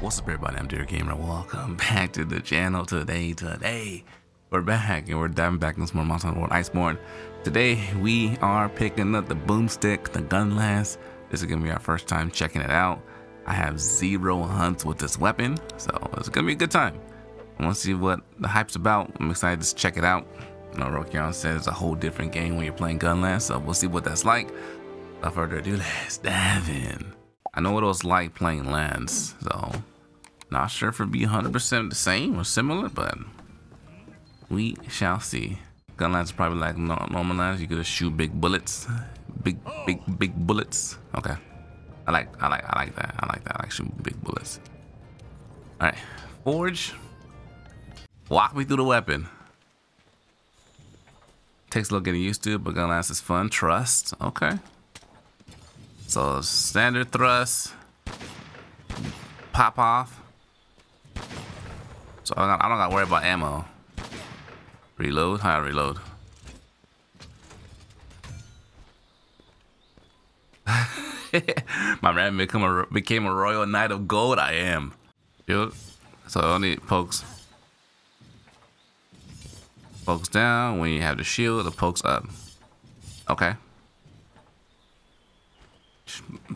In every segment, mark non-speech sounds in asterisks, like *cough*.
What's up everybody, I'm Dear Gamer. Welcome back to the channel today. Today, we're back and we're diving back into some more Monster World Iceborne. Today, we are picking up the boomstick, the gun lance. This is gonna be our first time checking it out. I have zero hunts with this weapon, so it's gonna be a good time. I wanna see what the hype's about. I'm excited to check it out. You know, Rokion said it's a whole different game when you're playing gun lance, so we'll see what that's like. Without further ado, let's dive in. I know what it was like playing Lance, so not sure if it'd be 100% the same or similar, but we shall see. Gun Lance is probably like normal Lance. You could shoot big bullets, big, big, big bullets. Okay, I like, I like, I like that. I like that. I like shooting big bullets. All right, Forge. Walk me through the weapon. Takes a little getting used to, but Gun Lance is fun. Trust. Okay. So standard thrust, pop off. So I don't, I don't gotta worry about ammo. Reload, how I reload. *laughs* My man become a, became a royal knight of gold. I am. So I only pokes. Pokes down when you have the shield. The pokes up. Okay.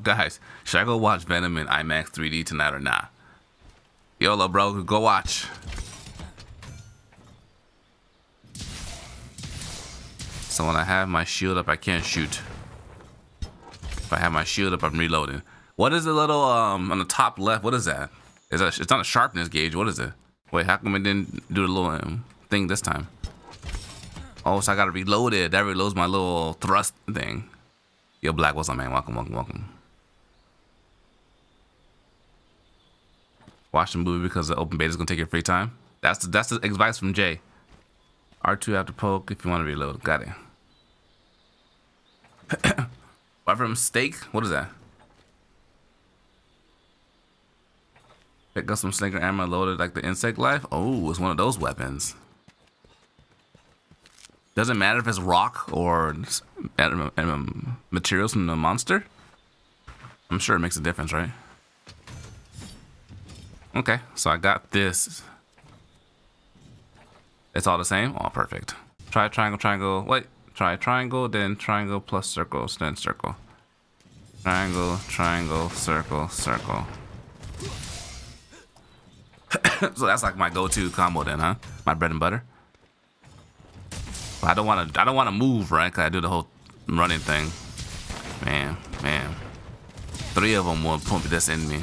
Guys, should I go watch Venom in IMAX 3D tonight or not? YOLO, bro. Go watch. So when I have my shield up, I can't shoot. If I have my shield up, I'm reloading. What is the little, um, on the top left? What is that? Is that it's not a sharpness gauge. What is it? Wait, how come it didn't do the little um, thing this time? Oh, so I gotta reload it. That reloads my little thrust thing. Yo, Black, what's up, man? Welcome, welcome, welcome. Watch the movie because the open beta is gonna take your free time. That's the, that's the advice from Jay. R2 after poke if you want to reload. Got it. *coughs* Wyrmstake? What is that? Pick up some slinger ammo loaded like the insect life. Oh, it's one of those weapons. Doesn't matter if it's rock or materials from the monster. I'm sure it makes a difference, right? Okay, so I got this. It's all the same? Oh, perfect. Try triangle, triangle. Wait, try triangle, then triangle plus circle, then circle. Triangle, triangle, circle, circle. *coughs* so that's like my go-to combo then, huh? My bread and butter. But I don't want to. I don't want to move, right? Cause I do the whole running thing. Man, man. Three of them will pump this in me.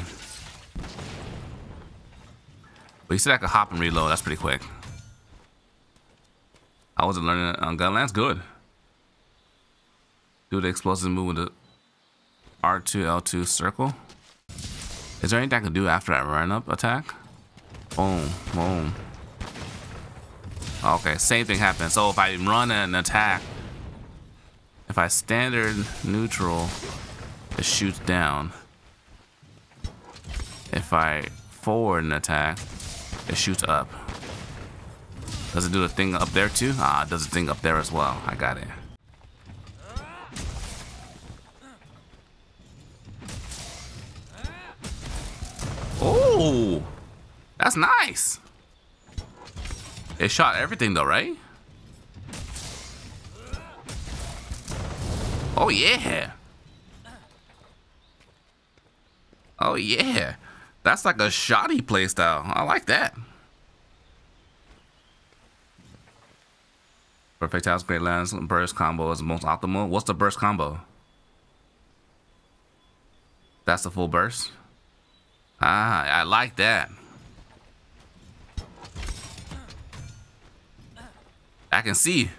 But you said I could hop and reload. That's pretty quick. I wasn't learning on Gunlance. Good. Do the explosive move with the R2, L2 circle. Is there anything I can do after that run up attack? Boom, boom. Okay, same thing happens. So if I run an attack, if I standard neutral, it shoots down. If I forward an attack, it shoots up. Does it do the thing up there too? Ah, it does the thing up there as well. I got it. Oh, that's nice. It shot everything though, right? Oh yeah. Oh yeah. That's like a shoddy playstyle. I like that. Perfect house, great lands, burst combo is the most optimal. What's the burst combo? That's the full burst. Ah, I like that. I can see.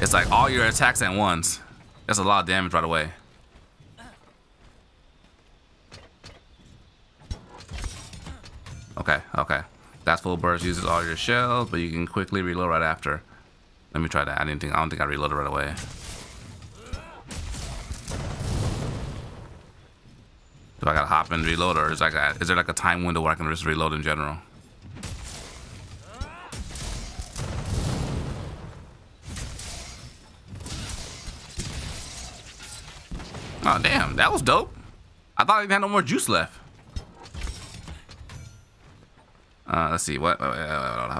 It's like all your attacks at once. That's a lot of damage right away. Okay, okay. That's full burst uses all your shells, but you can quickly reload right after. Let me try that. I didn't think I don't think I reloaded right away. Do I gotta hop and reload, or is like is there like a time window where I can just reload in general? Oh damn, that was dope. I thought I have no more juice left. Uh, let's see. What? Uh,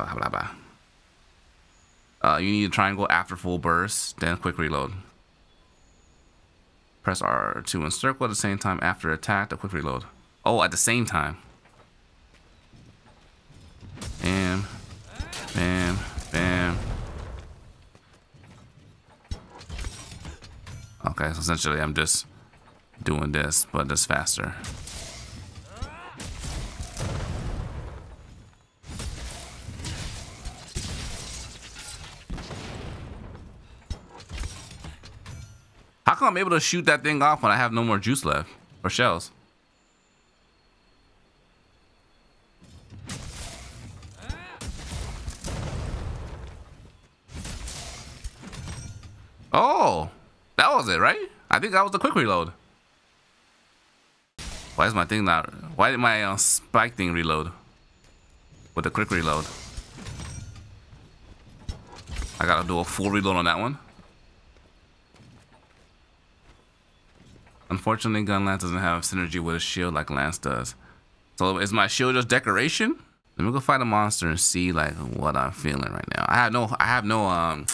you need a triangle after full burst, then quick reload. Press R2 and circle at the same time after attack, the quick reload. Oh, at the same time. Bam. Bam. Bam. Okay, so essentially I'm just doing this, but just faster. I'm able to shoot that thing off when I have no more juice left? Or shells? Oh, that was it, right? I think that was the quick reload. Why is my thing not... Why did my uh, spike thing reload? With the quick reload. I gotta do a full reload on that one. Unfortunately, Gun Lance doesn't have synergy with a shield like Lance does. So is my shield just decoration? Let me go fight a monster and see like what I'm feeling right now. I have no, I have no, um,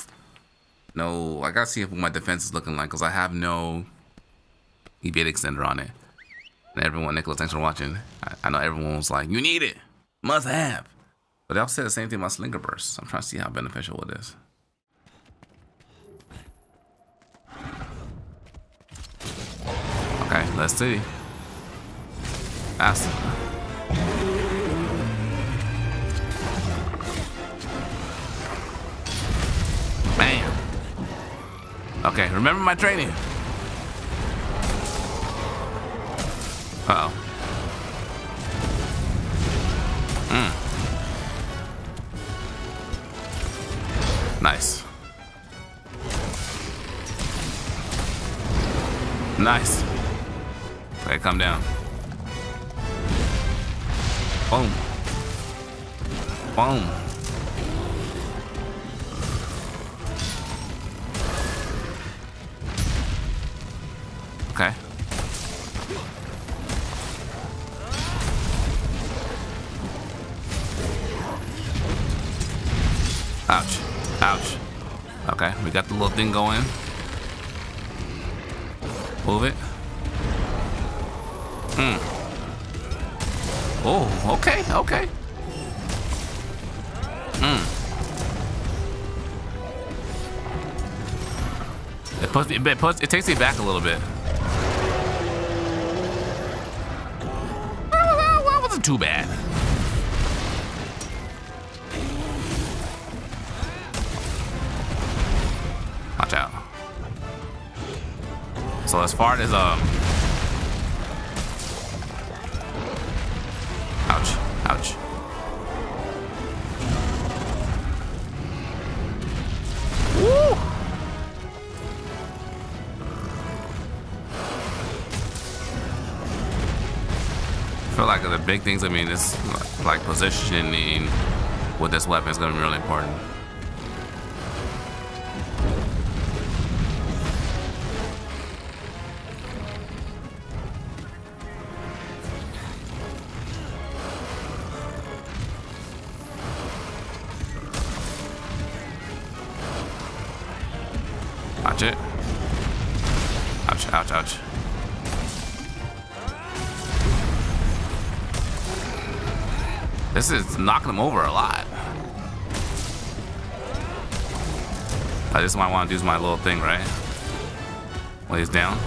no, I gotta see what my defense is looking like because I have no evade extender on it. And everyone, Nicholas, thanks for watching. I, I know everyone was like, you need it, must have. But they all said the same thing about Slinger Burst. I'm trying to see how beneficial it is. Okay, let's see. Awesome. Bam. Okay, remember my training. Uh oh. Mm. Nice. Nice. Okay, come down. Boom. Boom. Okay. Ouch. Ouch. Okay, we got the little thing going. Move it. Hmm. Oh, okay, okay. Hmm. It puts it puts, it takes me back a little bit. Well, well wasn't too bad. Watch out. So as far as um big things, I mean, it's like positioning with this weapon is going to be really important. This is knocking them over a lot. I just might want to do my little thing, right? He's down.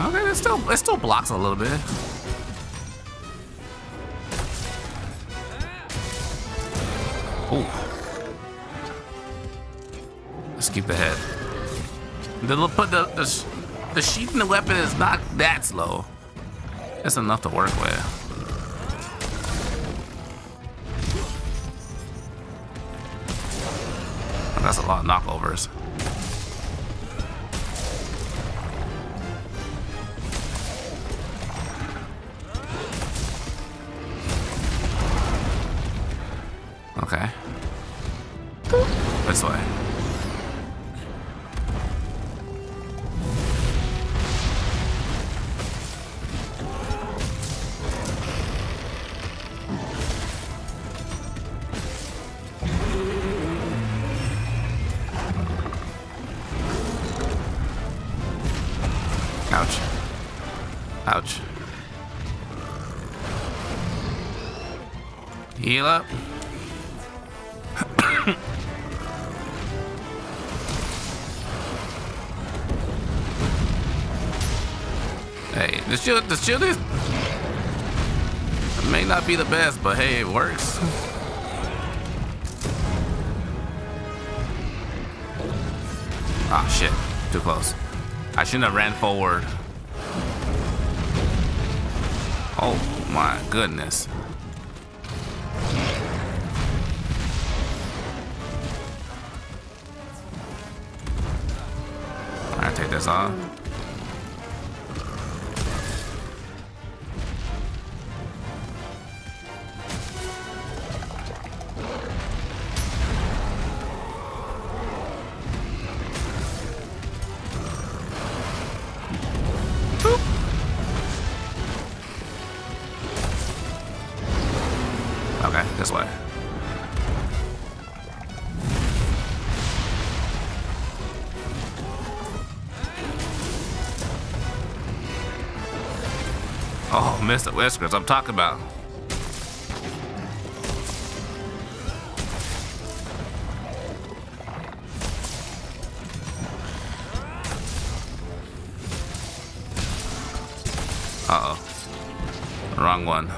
Okay, it still it still blocks a little bit. Oh. Let's keep the head. The, put the, the the sheath in the weapon is not that slow. It's enough to work with. That's a lot of knockovers. Shield, the shield is it may not be the best, but hey, it works. Ah, shit. Too close. I shouldn't have ran forward. Oh my goodness. Alright, take this off. Oh, the Whiskers, I'm talking about. Uh-oh. Wrong one.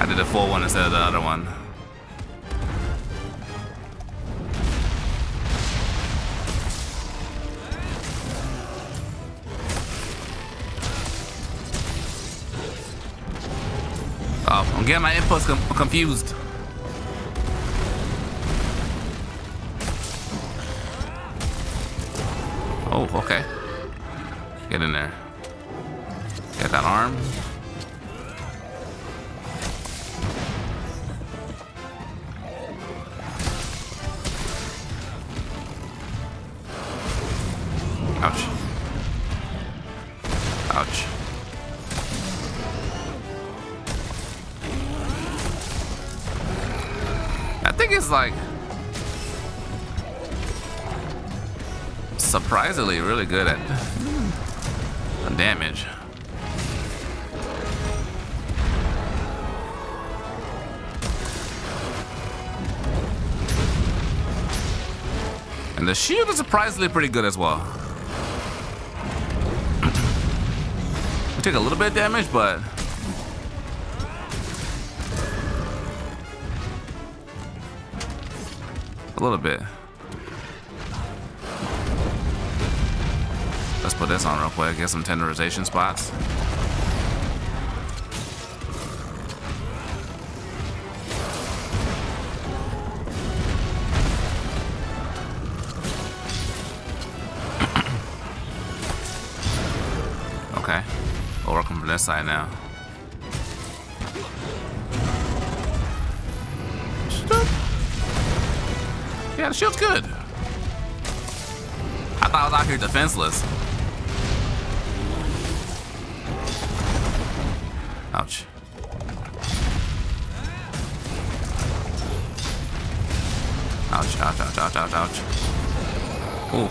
I did a full one instead of the other one. Oh, my inputs com confused. Oh, okay. Get in there. Like surprisingly really good at damage. And the shield is surprisingly pretty good as well. *clears throat* We take a little bit of damage, but a little bit. Let's put this on real quick. Get some tenderization spots. *clears throat* Okay. We'll work from this side now. Yeah, the shield's good. I thought I was out here defenseless. Ouch. Ouch, ouch, ouch, ouch, ouch, ouch. Ooh.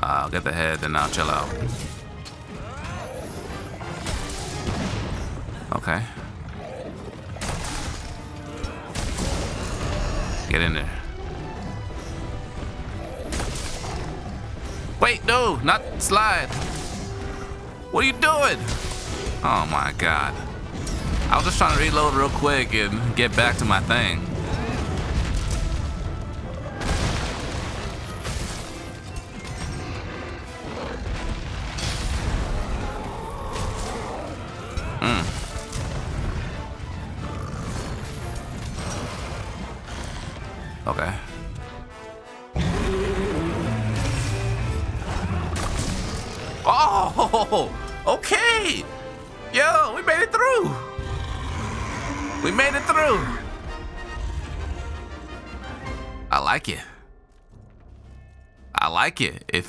I'll get the head, then I'll chill out. Not slide. What are you doing? Oh my god. I was just trying to reload real quick and get back to my thing.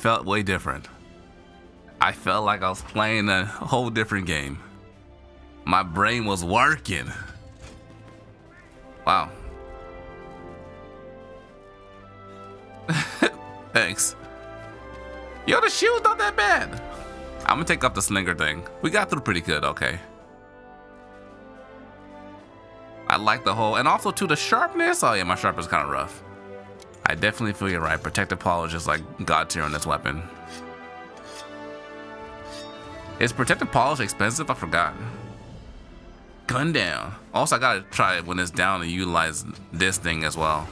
Felt way different. I felt like I was playing a whole different game. My brain was working. Wow. *laughs* Thanks. Yo, the shield's not that bad. I'm gonna take up the slinger thing. We got through pretty good, okay. I like the whole, and also to the sharpness. Oh yeah, my sharpness kind of rough. I definitely feel you're right. Protective polish is like god tier on this weapon. Is protective polish expensive? I forgot. Gun down. Also, I gotta try it when it's down and utilize this thing as well.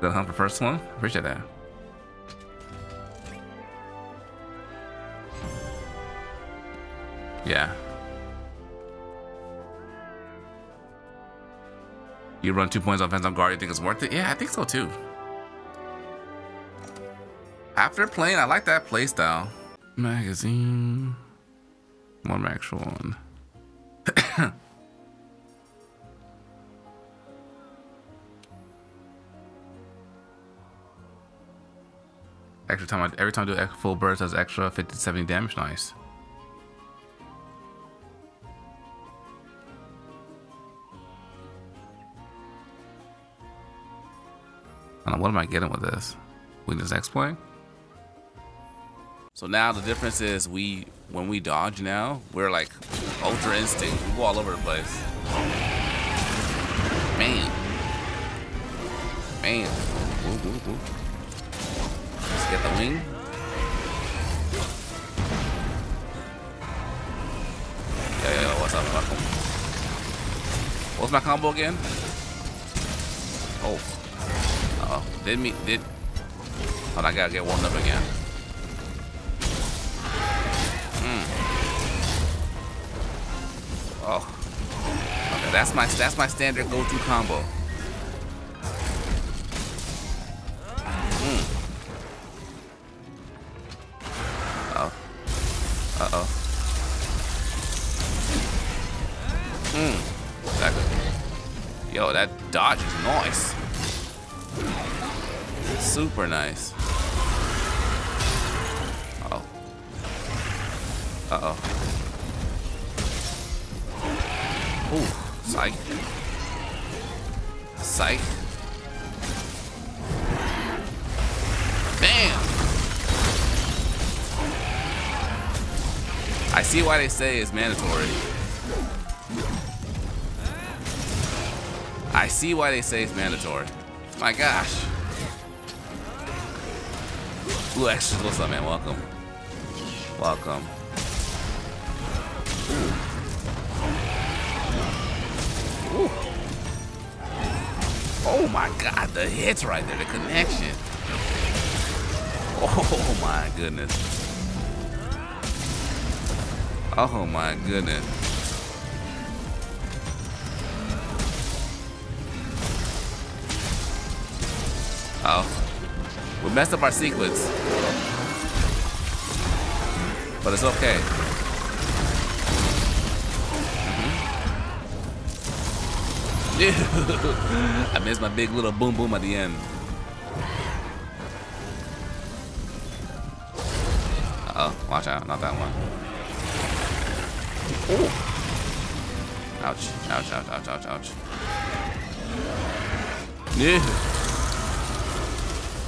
Gonna hunt for first one? Appreciate that. Yeah. You run two points offense on guard, you think it's worth it? Yeah, I think so too. After playing, I like that playstyle. Magazine. One actual one. *coughs* extra time, every time I do a full burst, does extra 50 70 damage. Nice. I what am I getting with this? Weakness exploit? So now the difference is we, when we dodge now, we're like ultra instinct. We go all over the place. Man. Man. Woo, woo, woo. Let's get the wing. Yeah, yeah, yeah. What's up, welcome. What's my combo again? Oh. Oh. Did me, did. Oh, I gotta get warmed up again. Hmm. Oh. Okay, that's my that's my standard go-to combo. Why they say it's mandatory. I see why they say it's mandatory. My gosh. Blue Extras, what's up, man? Welcome. Welcome. Ooh. Ooh. Oh my god, the hits right there, the connection. Oh my goodness. Oh my goodness. Oh. We messed up our sequence. But it's okay. *laughs* I missed my big little boom boom at the end. Uh oh, watch out, not that one. Ooh. Ouch, ouch, ouch, ouch, ouch, ouch. Yeah.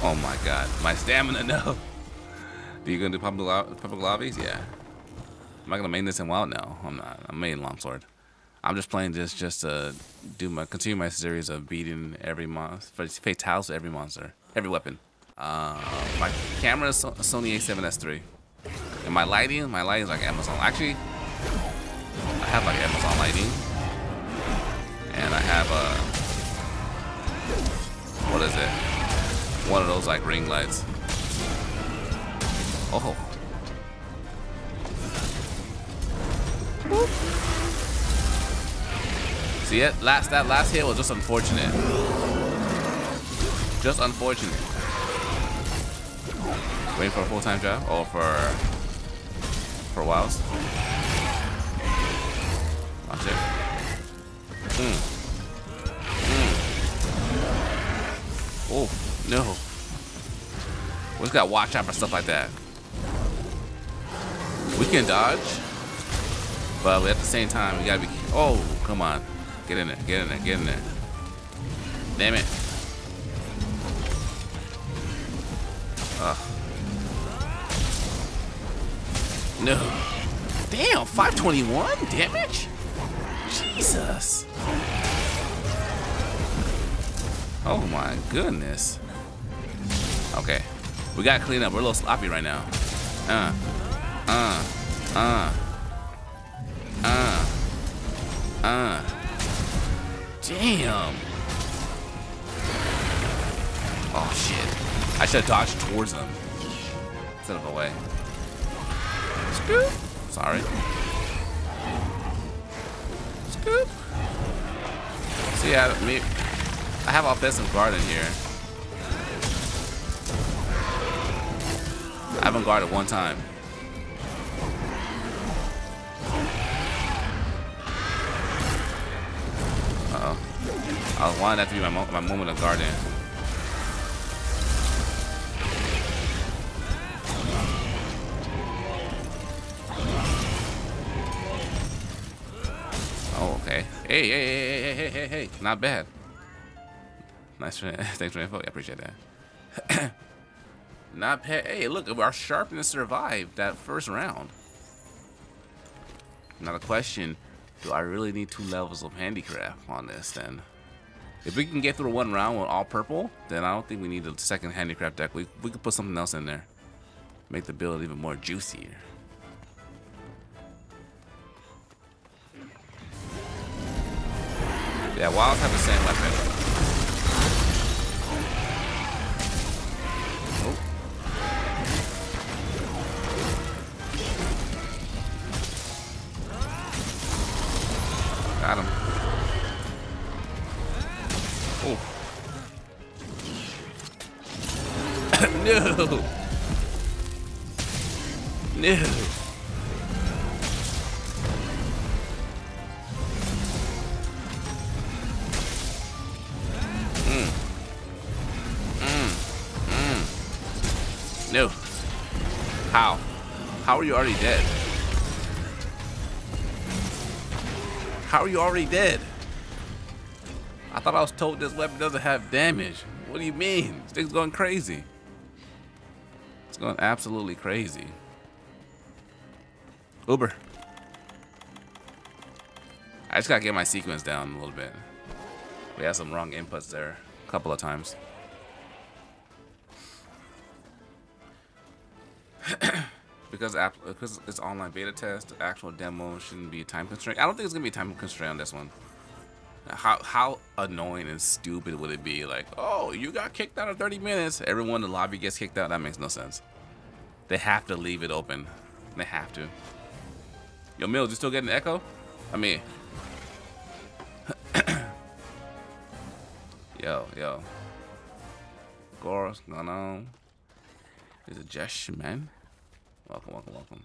Oh my god, my stamina, *laughs* no. Are you gonna do public, public lobbies? Yeah. Am I gonna main this in wild? No, I'm not. I'm main longsword. I'm just playing this just to do my continue my series of beating every monster, fatales every monster, every weapon. Uh, my camera is Sony A7S III, and my lighting, my lighting is like Amazon. Actually, I have like Amazon lighting, and I have a what is it? One of those like ring lights. Oh. See it? Last that last hit was just unfortunate. Just unfortunate. Waiting for a full-time job or for for Wilds. Watch it. Mm. Mm. Oh no. We just gotta watch out for stuff like that. We can dodge, but at the same time we gotta be. Oh, come on. Get in there, get in there, get in there. Damn it. Ugh. No. Damn, 521 damage? Jesus. Oh my goodness. Okay. We gotta clean up. We're a little sloppy right now. Uh. Uh. Uh. Uh. Uh. Damn. Oh shit. I should have dodged towards them. Instead of away. Scoop. Sorry. Scoop. See, I, me, I have offensive guard in here. I haven't guarded one time. Uh oh. I wanting that to be my, mo my moment of guarding. Hey, hey, hey, hey, hey, hey, hey, not bad. Nice, *laughs* thanks for the info. I appreciate that. *coughs* not bad. Hey, look, our sharpness survived that first round. Now the question. Do I really need two levels of handicraft on this then? If we can get through one round with all purple, then I don't think we need a second handicraft deck. We, we could put something else in there. Make the build even more juicier. Yeah, wilds have the same weapon. Oh. Got him. Oh. *coughs* no. No. No. How are you already dead? How are you already dead? I thought I was told this weapon doesn't have damage. What do you mean? This thing's going crazy. It's going absolutely crazy. Uber. I just gotta get my sequence down a little bit. We had some wrong inputs there a couple of times. *clears throat* because because it's online beta test, actual demo shouldn't be a time constraint. I don't think it's gonna be time constraint on this one. How how annoying and stupid would it be? Like, oh, you got kicked out of 30 minutes. Everyone in the lobby gets kicked out. That makes no sense. They have to leave it open. They have to. Yo, Mills, you still getting echo? I mean, *coughs* yo, yo. What's going on? Is it Jesh, man? Welcome, welcome, welcome.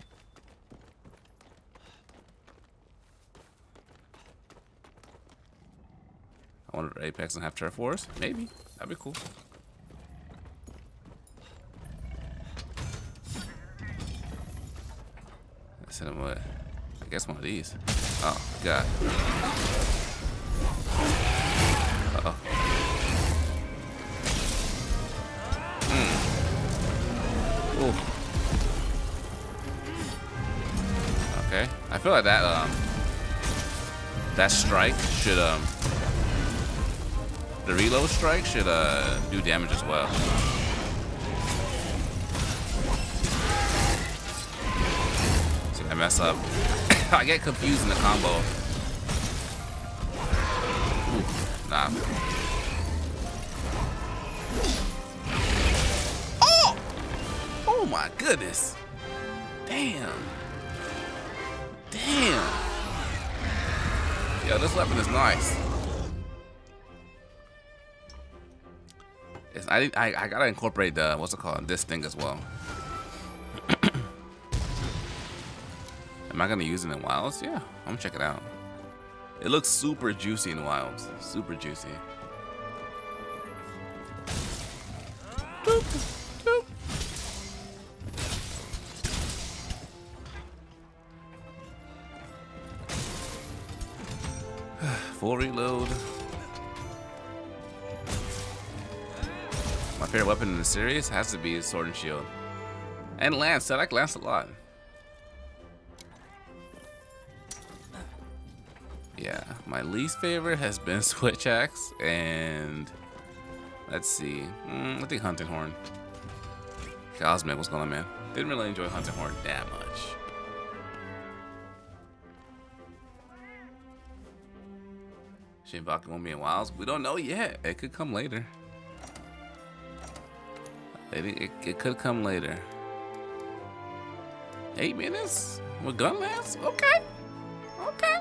I wonder if Apex and have turf wars? Maybe. That'd be cool. Let's hit him with, I guess one of these. Oh, God. Uh oh Okay. I feel like that um that strike should um the reload strike should uh do damage as well. I mess up. *coughs* I get confused in the combo. Ooh, nah. Oh! Oh my goodness. Damn. This weapon is nice. It's, I, I, I gotta incorporate the, what's it called, this thing as well. *coughs* Am I gonna use it in wilds? Yeah, I'm gonna check it out. It looks super juicy in wilds. Super juicy. Boop. Full reload. My favorite weapon in the series has to be Sword and Shield. And Lance, I like Lance a lot. Yeah, my least favorite has been *laughs* Switch Axe, and let's see, mm, I think Hunting Horn. Cosmic, what's going on, man? Didn't really enjoy Hunting Horn that much. Shinbaki won't be in Wilds? We don't know yet. It could come later. It, it, it could come later. Eight minutes? With Gunlance? Okay. Okay.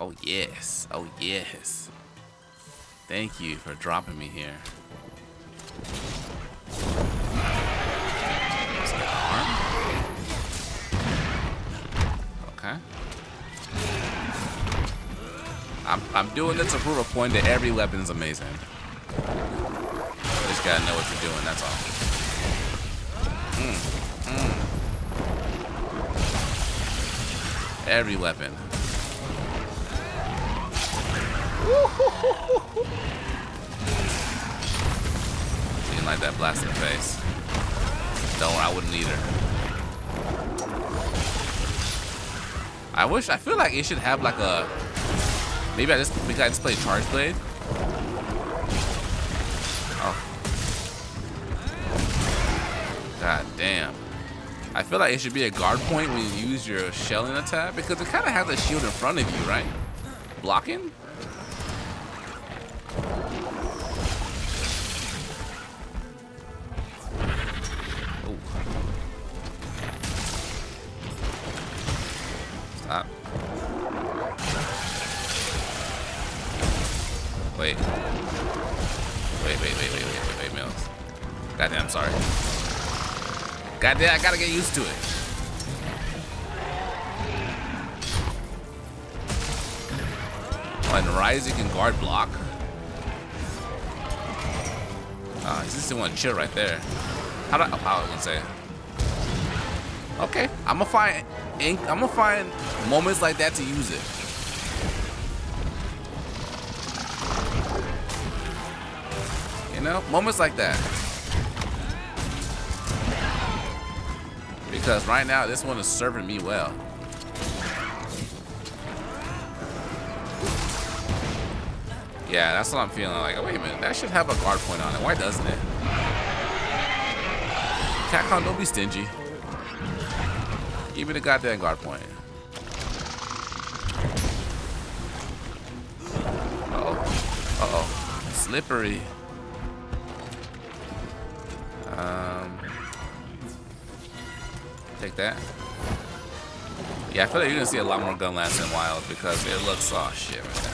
Oh, yes. Oh, yes. Thank you for dropping me here. I'm, I'm doing this to prove a point that every weapon is amazing. Just gotta know what you're doing, that's all. Mm, mm. Every weapon. Didn't like that blast in the face. Don't, I wouldn't either. I wish, I feel like it should have like a, maybe I just, because I just played Charge Blade. Oh. God damn. I feel like it should be a guard point when you use your shelling attack because it kind of has a shield in front of you, right? Blocking? Goddamn, I'm sorry. Goddamn, I gotta get used to it. Oh, and Rise, you can guard block. Ah, he's just want to chill right there. How do I, oh, I say? Okay, I'm gonna find, ink. I'm gonna find moments like that to use it. You know, moments like that. Because right now, this one is serving me well. Yeah, that's what I'm feeling like. Wait a minute, that should have a guard point on it. Why doesn't it? Capcom, don't be stingy. Give me the goddamn guard point. Uh oh. Uh oh. Slippery. Take that. Yeah, I feel like you're gonna see a lot more Gunlance in Wild because it looks oh shit right now.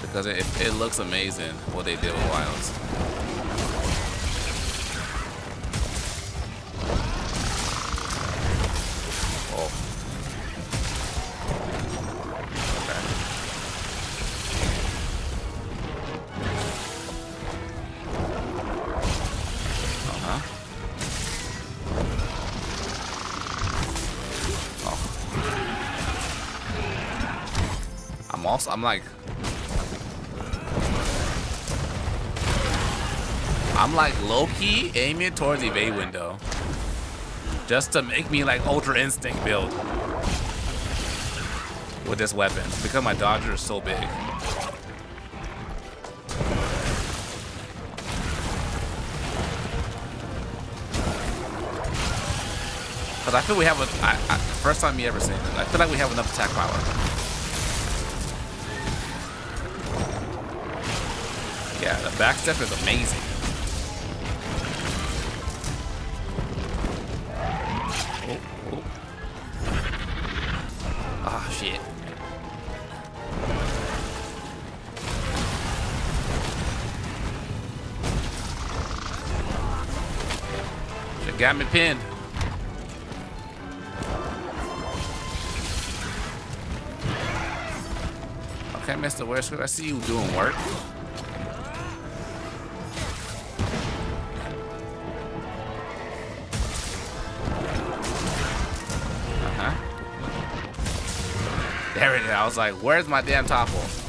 Because it, it looks amazing what they did with Wilds. I'm like, I'm like low-key aiming towards the evade window. Just to make me like Ultra Instinct build. With this weapon. Because my dodger is so big. Because I feel we have a, I, I, first time you ever seen it, I feel like we have enough attack power. Backstep is amazing. Oh, oh. Ah, shit. She got me pinned. Okay, Mr. Westwood, I see you doing work. I was like, where's my damn topple?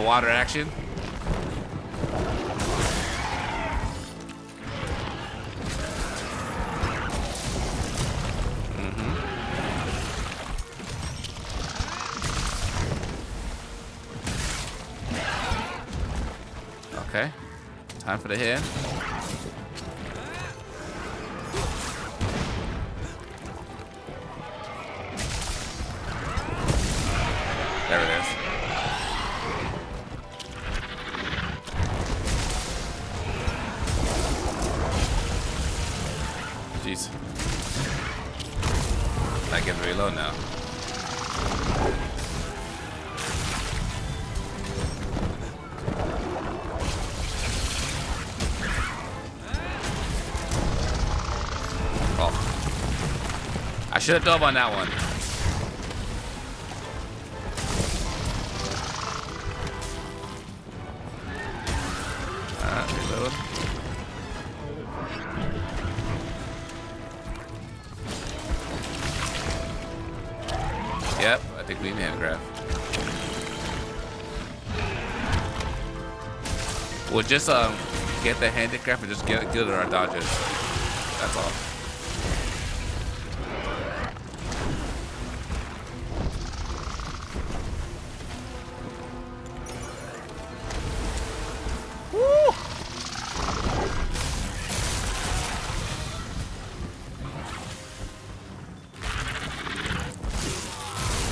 Little water action. Mm-hmm. Okay. Time for the hit. I should have dove on that one. Yep, I think we need handcraft. We'll just um get the handicraft and just get good at our dodges. That's all.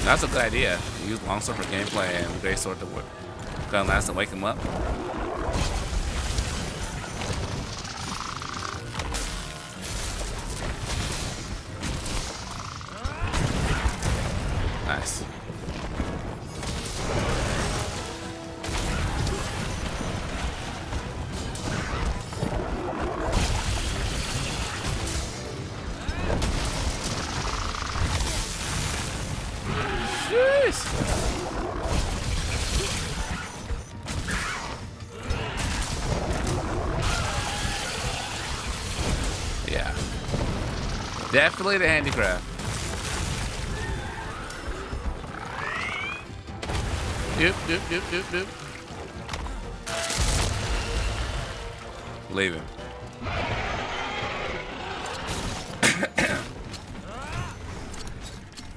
That's a good idea. Use longsword for gameplay and greatsword to. Gunlance and wake him up. Definitely the handicraft. Doop, doop, doop, doop, doop. Leave him.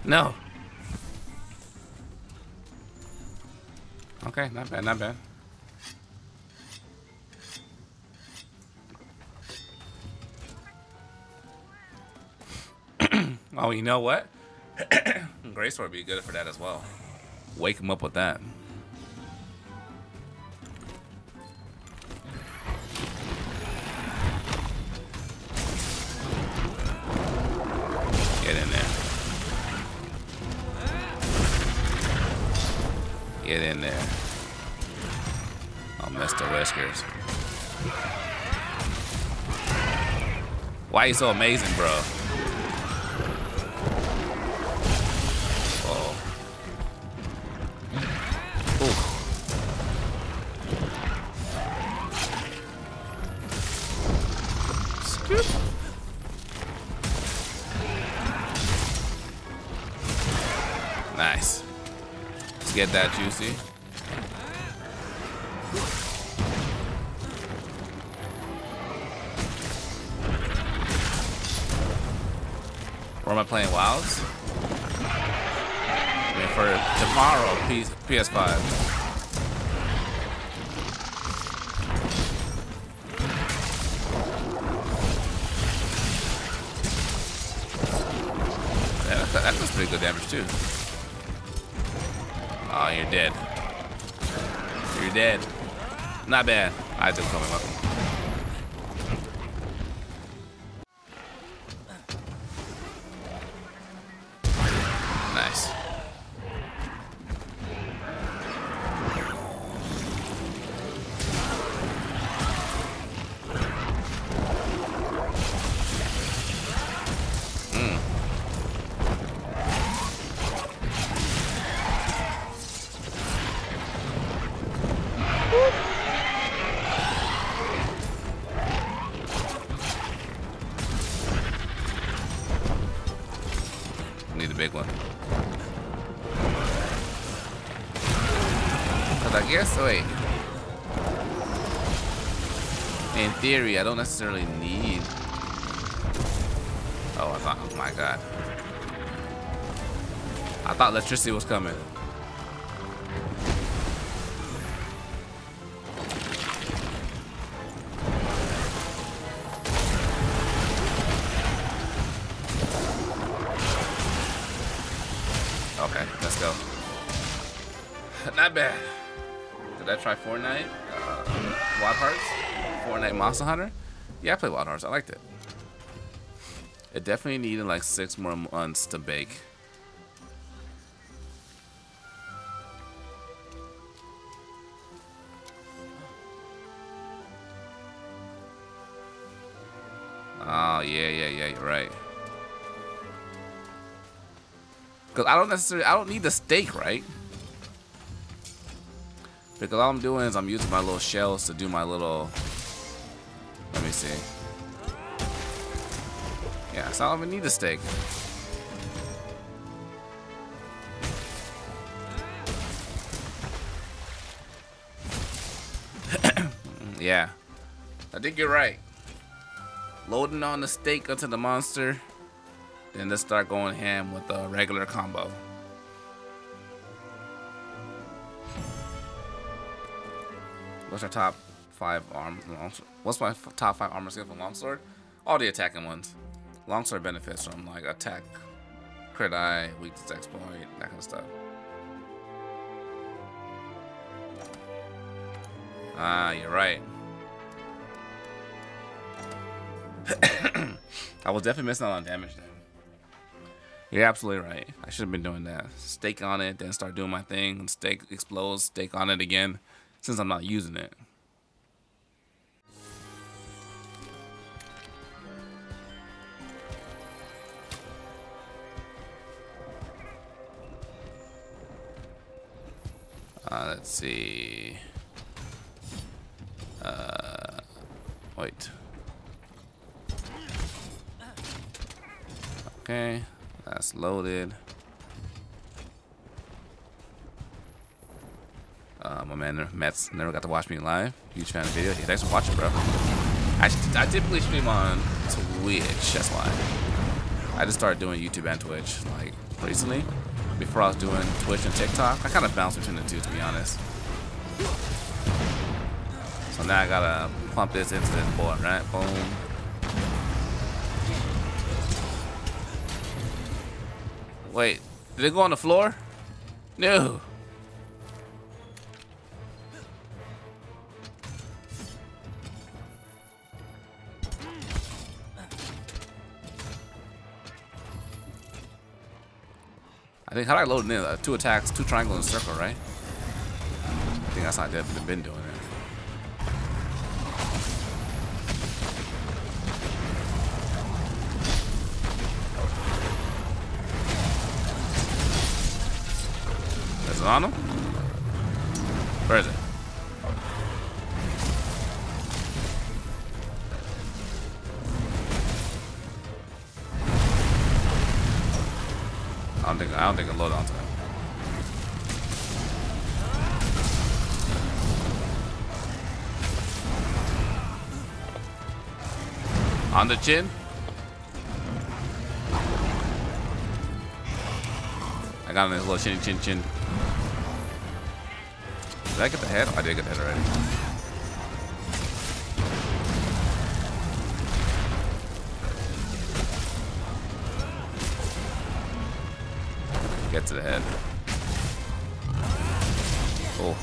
no. Okay, not bad, not bad. You know what? *clears throat* Grace would be good for that as well. Wake him up with that. Get in there. Get in there. Oh, the Whiskers. Why are you so amazing, bro? That juicy. Or am I playing Wilds? I mean, for tomorrow, P PS5. Yeah, that, that does pretty good damage too. You're dead. You're dead. Not bad. I do come welcome. Nice. That guess, wait. In theory, I don't necessarily need... Oh, I thought, oh my god. I thought electricity was coming. Monster Hunter? Yeah, I played Wild Hearts. I liked it. It definitely needed like six more months to bake. Oh, yeah, yeah, yeah, you're right. Because I don't necessarily, I don't need the stake, right? Because all I'm doing is I'm using my little shells to do my little, see. Yeah, so I don't even need the stake. *clears throat* yeah, I think you're right. Loading on the stake onto the monster, then let's start going ham with a regular combo. What's our top five arm? What's my top five armor skill for longsword? All the attacking ones. Longsword benefits from like attack, crit eye, weakness exploit, that kind of stuff. Ah, you're right. *coughs* I was definitely missing out on damage then. You're absolutely right. I should have been doing that. Stake on it, then start doing my thing. Stake explodes, stake on it again, since I'm not using it. Uh, let's see. Uh, wait. Okay, that's loaded. Uh, my man Mets never got to watch me live. Huge fan of video. Hey, thanks for watching, bro. I, I typically stream on Twitch. That's why. I just started doing YouTube and Twitch like recently. Before I was doing Twitch and TikTok, I kind of bounced between the two, to be honest. So now I gotta pump this into this board, right? Boom. Wait, did it go on the floor? No. Think how do I load it in? Uh, two attacks, two triangles in a circle, right? I think that's how I've been doing it on him? Think I don't think I load onto him. On the chin. I got him his little chin chin chin. Did I get the head? Oh, I did get the head already. Get to the head. Oh.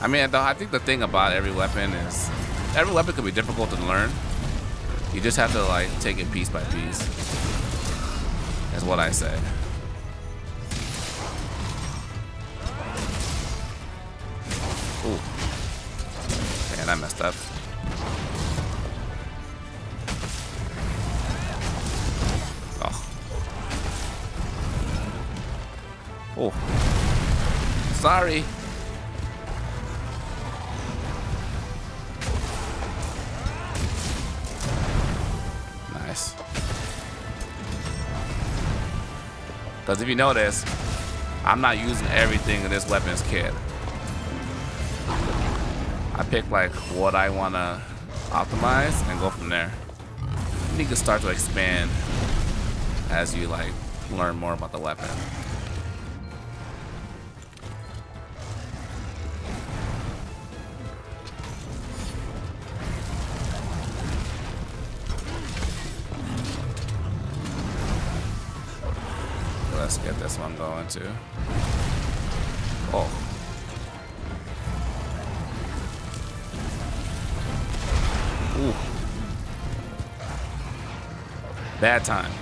I mean, I think the thing about every weapon is every weapon can be difficult to learn. You just have to like take it piece by piece. That's what I say. Oh. Oh. Sorry. Nice. Because if you notice, I'm not using everything in this weapons kit. I pick like what I want to optimize and go from there. And you can start to expand as you like learn more about the weapon. Let's get this one going too. Oh. Bad time.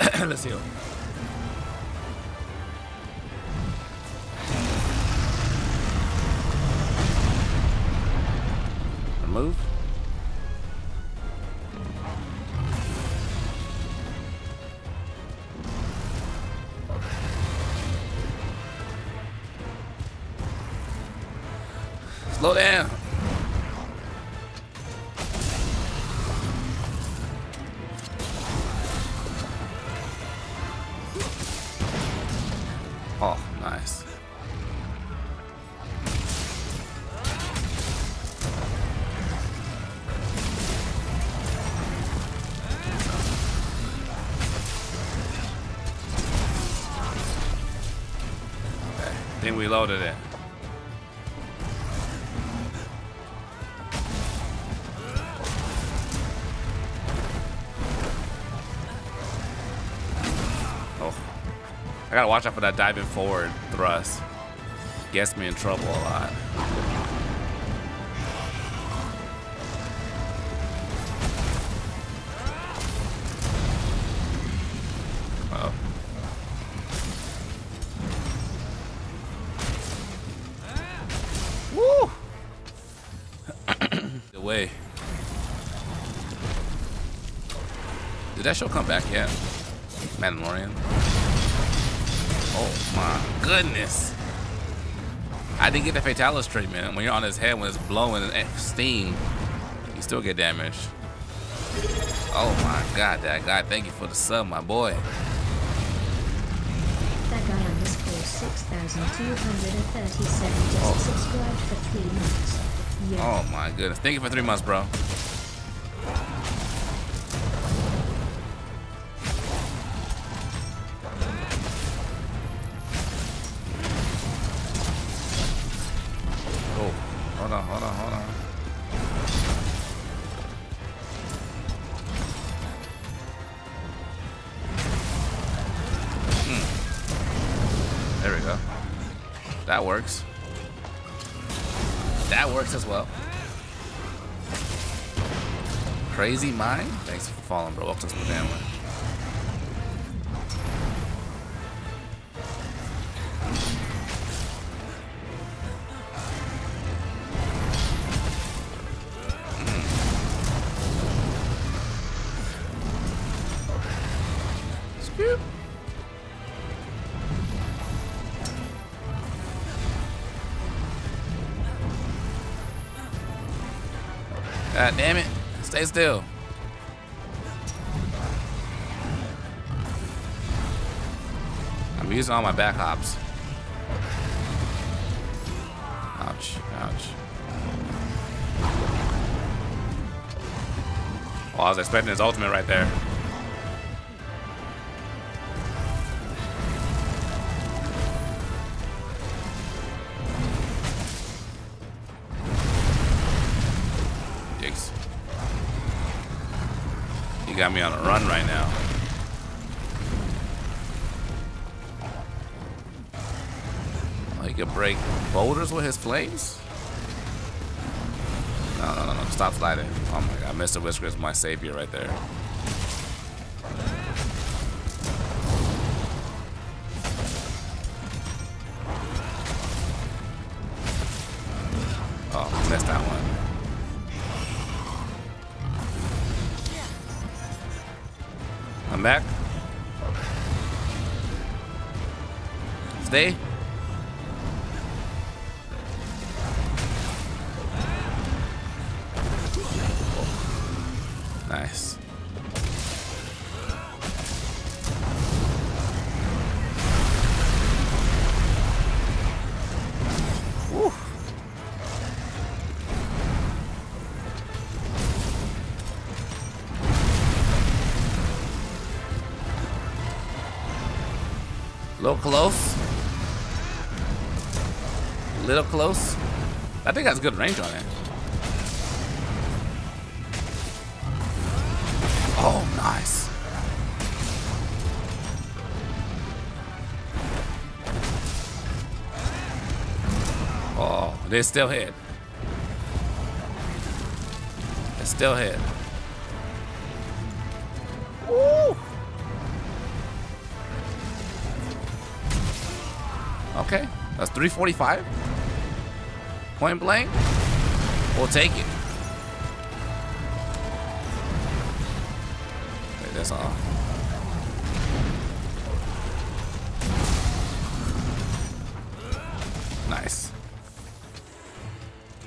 *clears throat* Let's heal. Move. Think we loaded it. Oh, I gotta watch out for that diving forward thrust. Gets me in trouble a lot. Way. Did that show come back yet? Mandalorian. Oh my goodness. I didn't get the Fatalis treatment. When you're on his head, when it's blowing steam, you still get damaged. Oh my god, that guy. Thank you for the sub, my boy. That guy underscore 6,237 just Oh. subscribed for three months. Oh my goodness. Thank you for three months, bro. Crazy mind? Thanks for following, bro. Welcome to the family. God damn it. Stay still. Using all my back hops. Ouch, ouch. Oh, I was expecting his ultimate right there. Yikes. You got me on a run right now. Break boulders with his flames? No, no, no, no. Stop sliding. Oh my god, Mr. Whisker is my savior right there. Think that's good range on it. Oh, nice. Oh, they still hit. They still hit. Okay, that's 345. Point blank. We'll take it. Wait, that's all. Nice.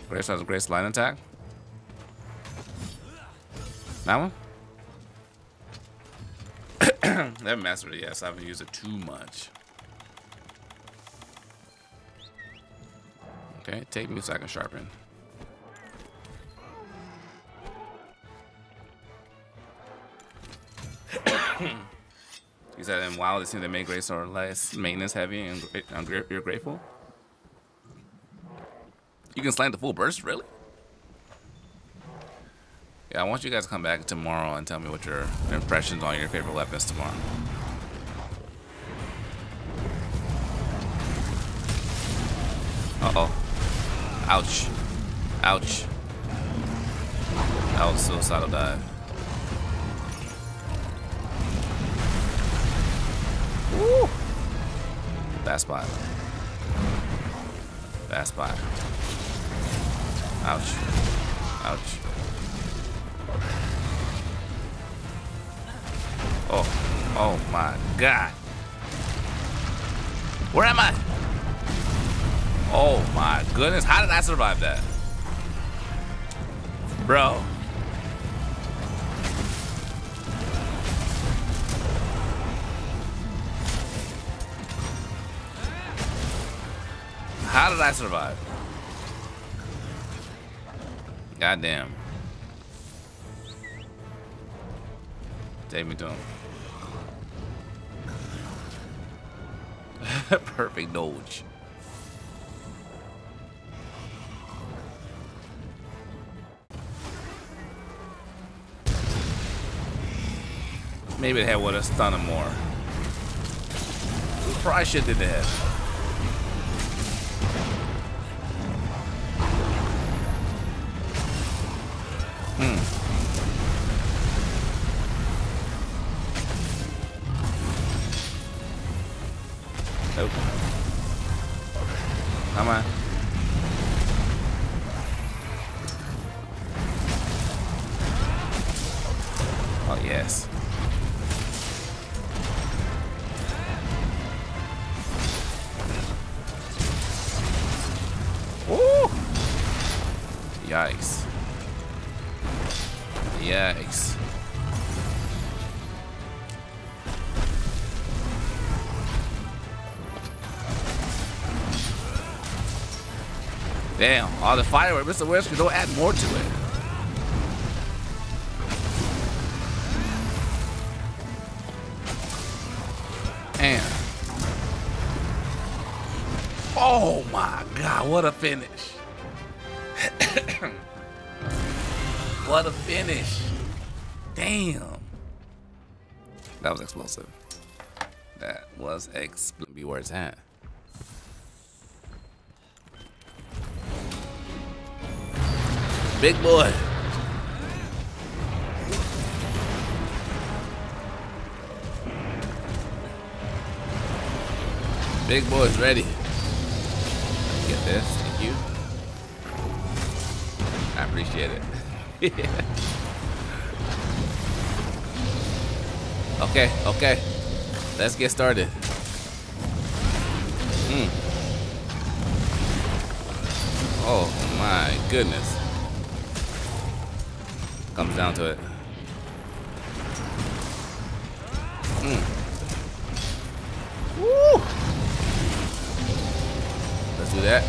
Grace has a Grace line attack. That one? *coughs* that mastered it, yes. I haven't used it too much. Okay, take me I can sharpen. *coughs* you said in WoW, it seems to make Grace or less maintenance heavy and you're grateful? You can slam the full burst, really? Yeah, I want you guys to come back tomorrow and tell me what your impressions on your favorite weapons tomorrow. Uh-oh. Ouch. Ouch. That was suicidal dive. Woo! Bad spot. Bad spot. Ouch. Ouch. Oh, oh my God. Where am I? Oh my goodness, how did I survive that? Bro. How did I survive? Goddamn. Take me to him. *laughs* Perfect dodge. Maybe head would have stunned him more. Probably should have did the All Mr. West, don't add more to it. And oh my god, what a finish! *coughs* what a finish! Damn, that was explosive. That was explosive. Be where it's at. Big boy. Big boy's ready. Get this. Thank you. I appreciate it. *laughs* okay, okay. Let's get started. Mm. Oh my goodness comes down to it. Mm. Woo! Let's do that.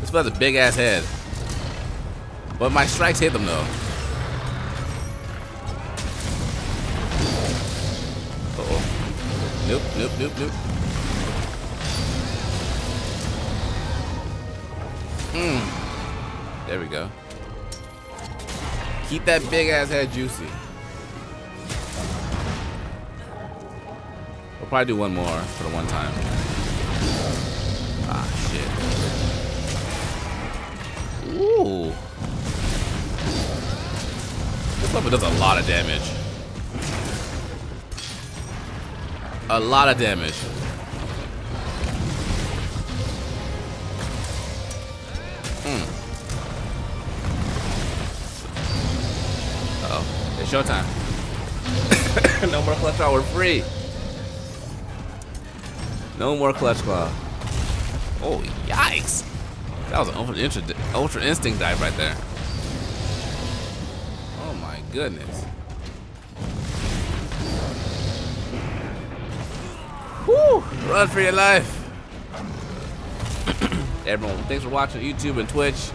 This was a big ass head. But my strikes hit them though. Nope, nope, nope, nope. Hmm. There we go. Keep that big ass head juicy. We'll probably do one more for the one time. Ah, shit. Ooh. This weapon does a lot of damage. A lot of damage. Showtime. *coughs* no more clutch claw. We're free. No more clutch claw. Oh, yikes. That was an ultra, ultra, instinct dive right there. Oh my goodness. Woo! Run for your life. *coughs* Everyone, thanks for watching YouTube and Twitch.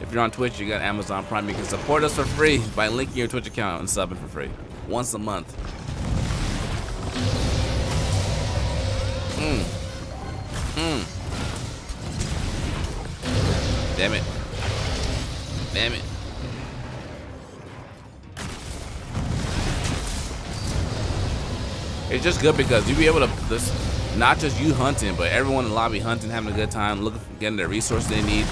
If you're on Twitch, you got Amazon Prime. You can support us for free by linking your Twitch account and subbing for free. Once a month. Mmm. Mmm. Damn it. Damn it. It's just good because you be able to this not just you hunting, but everyone in the lobby hunting, having a good time, looking getting the resources they need.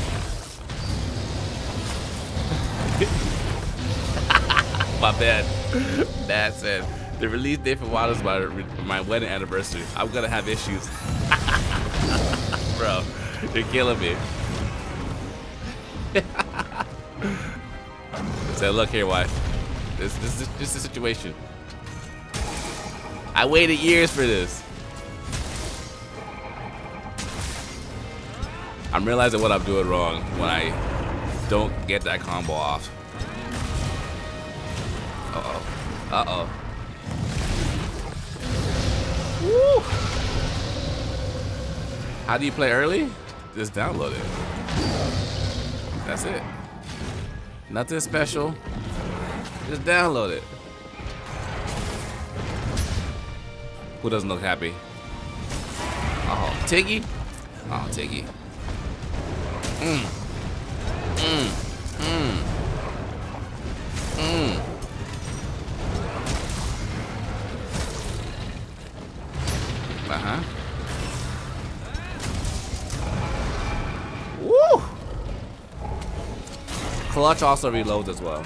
My bad. *laughs* Dad said the release date for Wild is my my wedding anniversary. I'm gonna have issues. *laughs* Bro, you're killing me. *laughs* Said, look here, wife. This this is just the situation. I waited years for this. I'm realizing what I'm doing wrong when I don't get that combo off. Uh-oh. Woo! How do you play early? Just download it. That's it. Nothing special. Just download it. Who doesn't look happy? Oh, Tiggy? Oh, Tiggy. Mmm. Mmm. Mmm. Mmm. Uh-huh. Woo! Clutch also reloads as well. *laughs*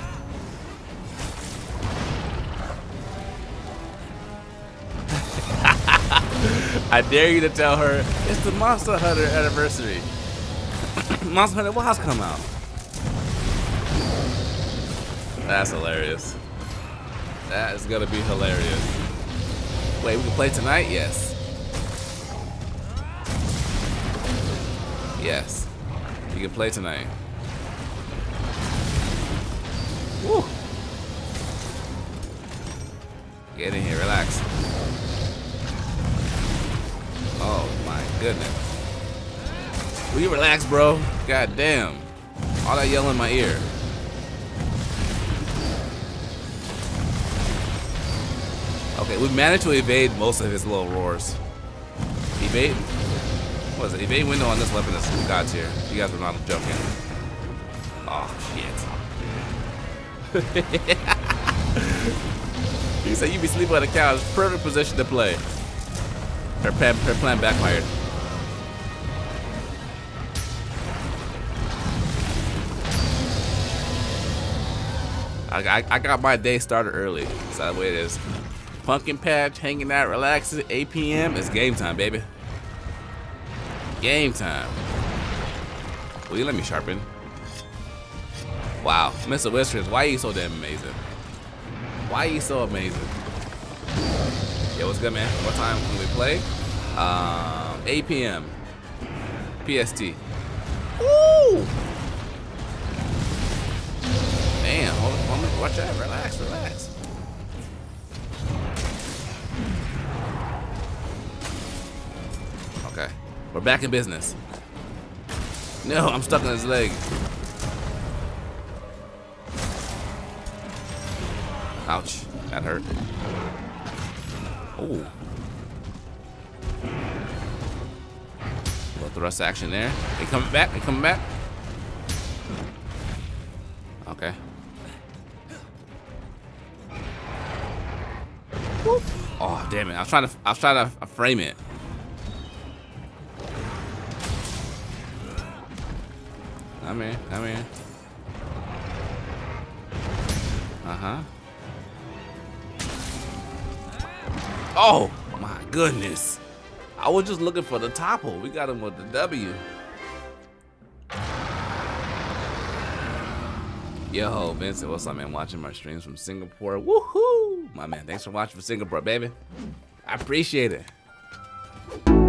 I dare you to tell her it's the Monster Hunter anniversary. *coughs* Monster Hunter Wilds come out. That's hilarious. That is gonna be hilarious. Wait, we can play tonight? Yes. Yes. You can play tonight. Woo! Get in here, relax. Oh my goodness. Will you relax, bro? God damn. All that yelling in my ear. Okay, we managed to evade most of his little roars. Evade? What is it? Evade window on this weapon is god tier. You guys are not joking. Oh, shit. *laughs* he said you'd be sleeping on the couch. Perfect position to play. Her plan, her plan backfired. I, I, I got my day started early. That's the way it is. Pumpkin patch, hanging out, relaxing. 8 p.m. It's game time, baby. Game time. Will you let me sharpen? Wow, Mr. Whiskers, why are you so damn amazing? Why are you so amazing? Yo, what's good, man? What time can we play? Um, 8 p.m. PST. Ooh! Man, hold, hold, watch out, relax, relax. We're back in business. No, I'm stuck on his leg. Ouch. That hurt. Oh. Little thrust action there. They coming back. They coming back. Okay. Whoop. Oh damn it! I was trying to. I was trying to frame it. Come in. Come in. Uh huh. Oh my goodness! I was just looking for the topple. We got him with the W. Yo, Vincent, what's up, man? Watching my streams from Singapore. Woohoo! My man, thanks for watching from Singapore, baby. I appreciate it.